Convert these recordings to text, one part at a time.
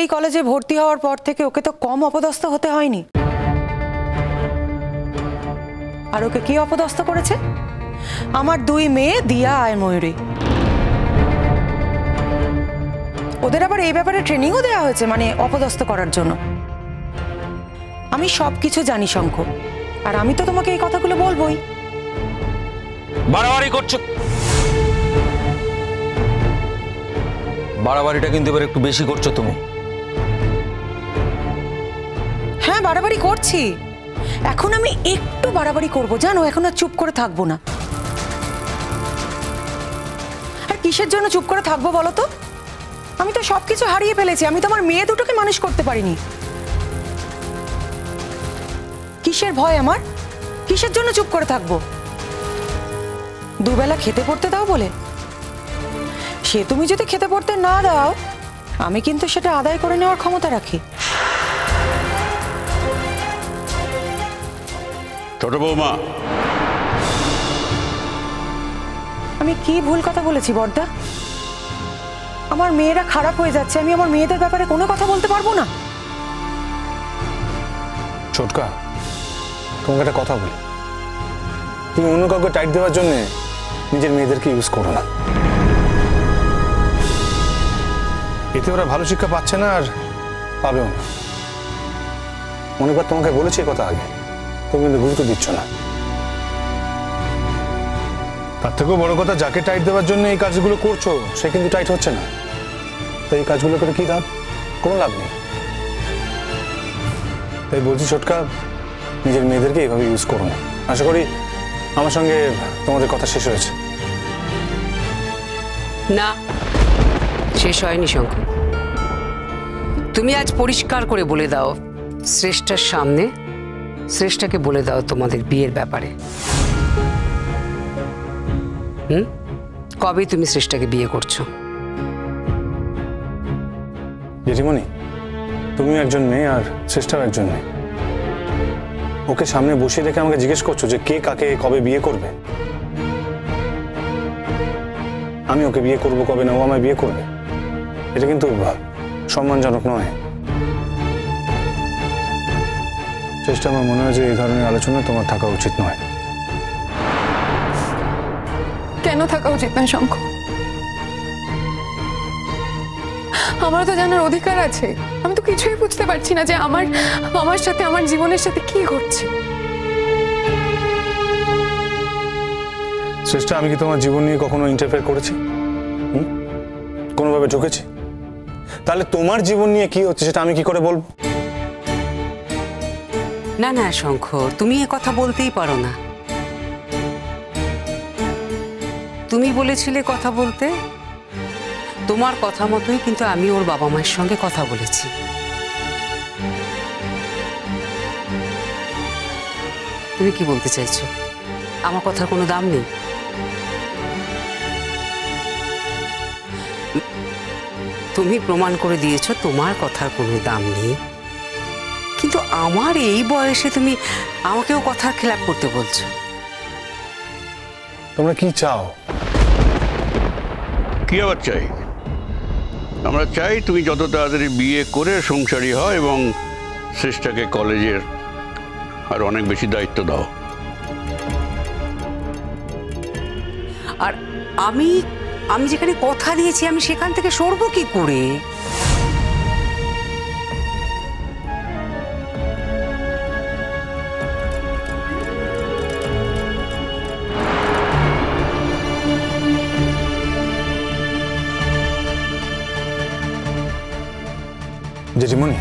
এই কলেজে ভর্তি হওয়ার পর থেকে ওকে তো কম অপদস্থ হতে হয়নি। আর ওকে কি অপদস্থ করেছে? আমার দুই মেয়ে, দিয়া আর ময়ূরী। ওদের আবার এই ব্যাপারে ট্রেনিংও দেওয়া হয়েছে মানে অপদস্থ করার জন্য। আমি সব কিছু জানি শঙ্খ আর আমি তো তোমাকে এই কথাগুলো বলবোই। বাড়াবাড়ি করছ। বাড়াবাড়িটা কিন্তু এবার একটু বেশি করছ তুমি। করছি? এখন আমি একটু বাড়াবাড়ি করব, জানো? এখন আর চুপ করে থাকব না। আর কিসের জন্য চুপ করে থাকব বলো তো? আমি তো সবকিছু হারিয়ে ফেলেছি, আমি তো আমার মেয়ে দুটোকে মানুষ করতে পারিনি। কিসের ভয় আমার? কিসের জন্য চুপ করে থাকব? দুবেলা খেতে পড়তে দাও বলে? সে তুমি যদি খেতে পড়তে না দাও, আমি কিন্তু সেটা আদায় করে নেওয়ার ক্ষমতা রাখি। ছোট বৌমা। আমি কি ভুল কথা বলেছি বর্দা? আমার মেয়েরা খারাপ হয়ে যাচ্ছে আমি আমার মেয়েদের ব্যাপারে কোনো কথা বলতে পারব না। ছোটকা তোমাকে একটা কথা বলি। তুমি অন্য কাউকে টাইট দেওয়ার জন্য নিজের মেয়েদেরকে ইউজ করো না। এতে ওরা ভালো শিক্ষা পাচ্ছে না আর পাবেও না। অনেকবার তোমাকে বলেছি এ কথা আগে। তুমি গুরুত্ব দিচ্ছ না। তার থেকেও বড় কথা, যাকে টাইট দেওয়ার জন্য এই কাজগুলো করছ, সে কিন্তু টাইট হচ্ছে না। তাই এই কাজগুলো করে কি লাভ? কোনো লাভ নেই। তাই বলছি ছোটকা, নিজের মেয়েদেরকে এইভাবে ইউজ করো না। আশা করি আমার সঙ্গে তোমাদের কথা শেষ হয়েছে। না, শেষ হয়নি শঙ্কর তুমি আজ পরিষ্কার করে বলে দাও, শ্রেষ্ঠার সামনে শ্রেষ্ঠাকে বলে দাও তোমাদের বিয়ের ব্যাপারে। হুম? কবে তুমি শ্রেষ্ঠাকে বিয়ে করছ? জেঠিমণি তুমি একজন মেয়ে আর শ্রেষ্ঠাও একজন মেয়ে। ওকে সামনে বসিয়ে রেখে আমাকে জিজ্ঞেস করছ যে কে কাকে কবে বিয়ে করবে? আমি ওকে বিয়ে করব কবে না ও আমায় বিয়ে করবে? এটা কিন্তু সম্মানজনক নয়। চেষ্টা আমার মনে হয় যে এই ধরনের আলোচনা তোমার থাকা উচিত নয়। কেন থাকা উচিত নয় শঙ্খ? আমারও তো জানার অধিকার আছে। আমি তো কিছুই বুঝতে পারছি না যে আমার আমার সাথে আমার জীবনের সাথে কি ঘটছে। শ্রেষ্ঠা আমি কি তোমার জীবন নিয়ে কখনো ইন্টারফেয়ার করেছি? কোনোভাবে ঢুকেছি? তাহলে তোমার জীবন নিয়ে কি হচ্ছে সেটা আমি কি করে বলব? না না শঙ্খ তুমি এ কথা বলতেই পারো না। তুমি বলেছিলে কথা বলতে? তোমার কথা মতোই কিন্তু আমি ওর বাবা মায়ের সঙ্গে কথা বলেছি। তুমি কি বলতে চাইছো? আমার কথার কোনো দাম নেই। তুমি প্রমাণ করে দিয়েছ তোমার কথার কোনো দাম নেই। কিন্তু আমার এই বয়সে তুমি আমাকেও কথার খেলাপ করতে বলছো। তোমরা কি চাও? কি আবার চাই? আমরা চাই তুমি যত তাড়াতাড়ি বিয়ে করে সংসারী হও এবং শ্রেষ্ঠাকে কলেজের আর অনেক বেশি দায়িত্ব দাও। আর আমি আমি যেখানে কথা দিয়েছি আমি সেখান থেকে সরবো কি করে? জেঠিমণি?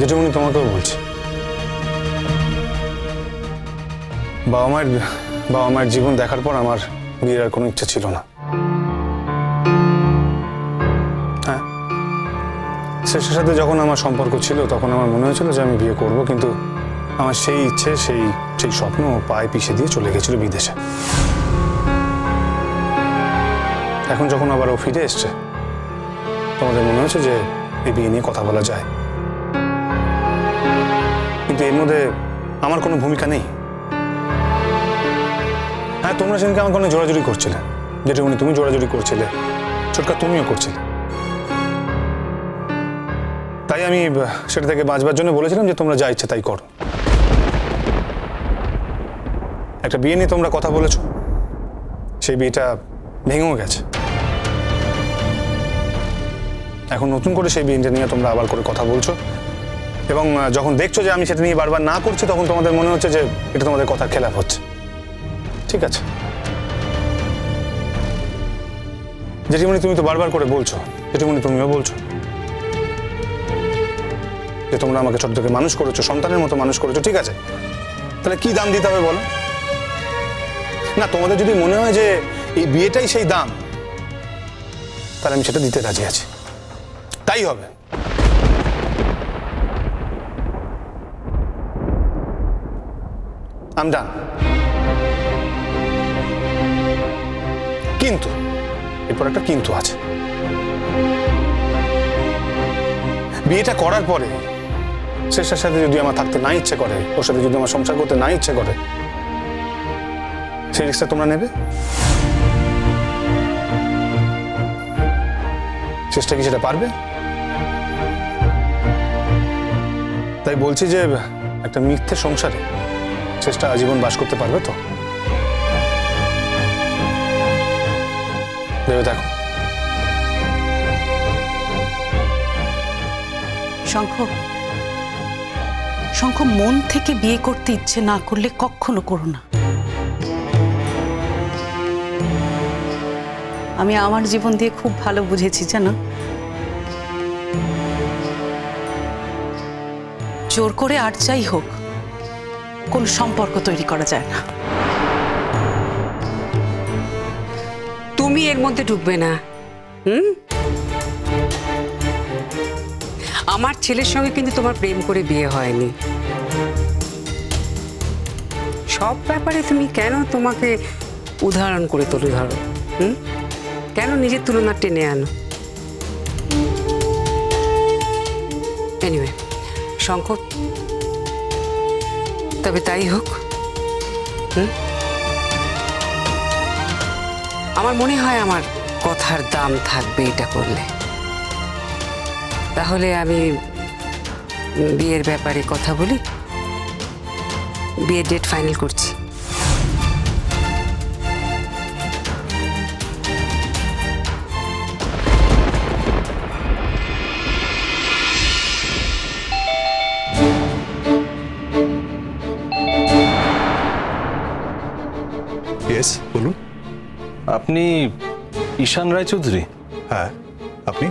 জেঠিমণি তোমাকেও বলছি। বাবা মায়ের বাবা মায়ের জীবন দেখার পর আমার বিয়ের আর কোনো ইচ্ছা ছিল না। হ্যাঁ? শেষের সাথে যখন আমার সম্পর্ক ছিল, তখন আমার মনে হয়েছিল যে আমি বিয়ে করব, কিন্তু আমার সেই ইচ্ছে, সেই সেই স্বপ্ন পায়ে পিষে দিয়ে চলে গেছিল বিদেশে। এখন যখন আবার ও ফিরে এসছে তোমাদের মনে হচ্ছে যে এই বিয়ে নিয়ে কথা বলা যায়? কিন্তু এর মধ্যে আমার কোনো ভূমিকা নেই। হ্যাঁ তোমরা সেদিনকে আমাকে অনেক জোরাজুরি করছিলে। যেটা উনি তুমি জোরাজুরি করছিলে ছোটকা তুমিও করছিলে। তাই আমি সেটা থেকে বাঁচবার জন্য বলেছিলাম যে তোমরা যা ইচ্ছে তাই করো। একটা বিয়ে নিয়ে তোমরা কথা বলেছ, সেই বিয়েটা ভেঙেও গেছে। এখন নতুন করে সেই বিয়েটা নিয়ে তোমরা আবার করে কথা বলছো। এবং যখন দেখছ যে আমি সেটা নিয়ে বারবার না করছি, তখন তোমাদের মনে হচ্ছে যে এটা তোমাদের কথার খেলাপ হচ্ছে। ঠিক আছে? জেঠিমণি, তুমি তো বারবার করে বলছো। জেঠিমণি, তুমিও বলছো। যে তোমরা আমাকে ছোট থেকে মানুষ করেছ, সন্তানের মতো মানুষ করেছ, ঠিক আছে? তাহলে কি দাম দিতে হবে বলো? না, তোমাদের যদি মনে হয় যে এই বিয়েটাই সেই দাম, তাহলে আমি সেটা দিতে রাজি আছি। তাই হবে। কিন্তু, এরপর একটা কিন্তু আছে। বিয়েটা করার পরে, শেষের সাথে যদি আমার থাকতে না ইচ্ছে করে, ওর সাথে যদি আমার সংসার করতে না ইচ্ছে করে, সেই রিক্সটা তোমরা নেবে? চেষ্টা কি সেটা পারবে? তাই বলছি যে একটা মিথ্যে সংসারে চেষ্টা আজীবন বাস করতে পারবে তো? ভেবে দেখো। শঙ্খ শঙ্খ মন থেকে বিয়ে করতে ইচ্ছে না করলে কখনো করো না। আমি আমার জীবন দিয়ে খুব ভালো বুঝেছি, জানো? জোর করে আর যাই হোক, কোন সম্পর্ক তৈরি করা যায় না। তুমি এর মধ্যে ঢুকবে না, হুম? আমার ছেলের সঙ্গে কিন্তু তোমার প্রেম করে বিয়ে হয়নি। সব ব্যাপারে তুমি কেন তোমাকে উদাহরণ করে তুলে ধরো, হুম? কেন নিজের তুলনা টেনে আনো? শঙ্কর তবে তাই হোক আমার মনে হয় আমার কথার দাম থাকবে এটা করলে। তাহলে আমি বিয়ের ব্যাপারে কথা বলি, বিয়ের ডেট ফাইনাল করছি। আপনি ঈশান রায়চৌধুরী? হ্যাঁ আপনি?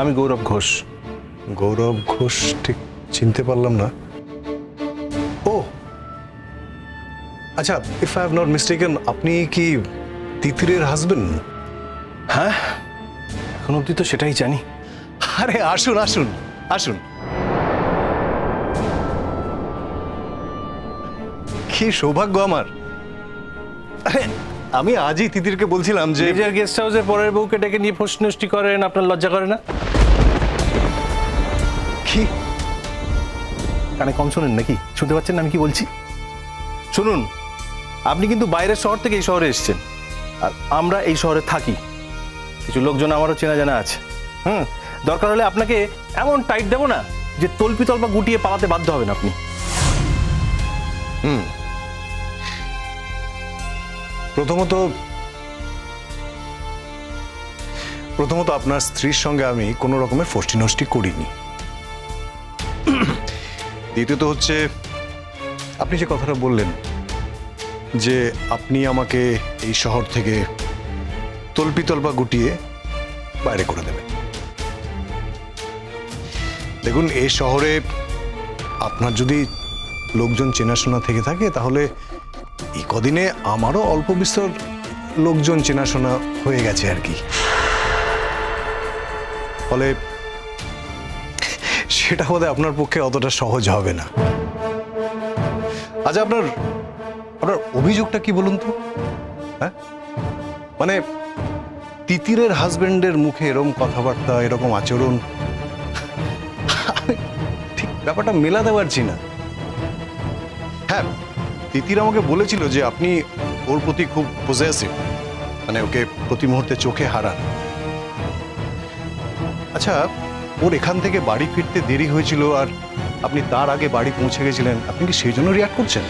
আমি গৌরব ঘোষ। গৌরব ঘোষ ঠিক চিনতে পারলাম না। ও! আচ্ছা if I have not mistaken আপনি কি তিতিরের হাজবেন্ড হ্যাঁ এখন অবধি তো সেটাই জানি। আরে আসুন আসুন আসুন। কি সৌভাগ্য আমার। আরে আমি আজই তিতিরকে বলছিলাম যে নিজের গেস্ট হাউসে পরের বউকে ডেকে নিয়ে ফোস নষ্টি করেন আপনার লজ্জা করে না? কি? কানে কম শোনেন নাকি? শুনতে পাচ্ছেন না আমি কি বলছি? শুনুন আপনি কিন্তু বাইরের শহর থেকে এই শহরে এসছেন। আর আমরা এই শহরে থাকি। কিছু লোকজন আমারও চেনা জানা আছে। হুম দরকার হলে আপনাকে এমন টাইট দেবো না যে তল্পি তল্পা গুটিয়ে পালাতে বাধ্য হবেন আপনি। প্রথমত প্রথমত আপনার স্ত্রীর সঙ্গে আমি কোনো রকমের ফষ্টি নষ্টি করিনি। দ্বিতীয়ত হচ্ছে, আপনি যে কথাটা বললেন, যে আপনি আমাকে এই শহর থেকে তল্পি তল্পা গুটিয়ে বাইরে করে দেবেন। দেখুন, এই শহরে আপনার যদি লোকজন চেনাশোনা থেকে থাকে, তাহলে কদিনে আমারও অল্প বিস্তর লোকজন চেনাশোনা হয়ে গেছে আর কি। ফলে সেটা বোধহয় আপনার পক্ষে অতটা সহজ হবে না। আচ্ছা আপনার আপনার অভিযোগটা কি বলুন তো? হ্যাঁ? মানে তিতিরের হাজবেন্ডের মুখে এরকম কথাবার্তা, এরকম আচরণ ঠিক ব্যাপারটা মেলাতে পারছি না। হ্যাঁ তিতির আমাকে বলেছিল যে আপনি ওর প্রতি খুব পজেসিভ মানে ওকে প্রতি মুহূর্তে চোখে হারান। আচ্ছা ওর এখান থেকে বাড়ি ফিরতে দেরি হয়েছিল আর আপনি তার আগে বাড়ি পৌঁছে গেছিলেন, আপনি কি সেই জন্য রিয়াক্ট করছেন?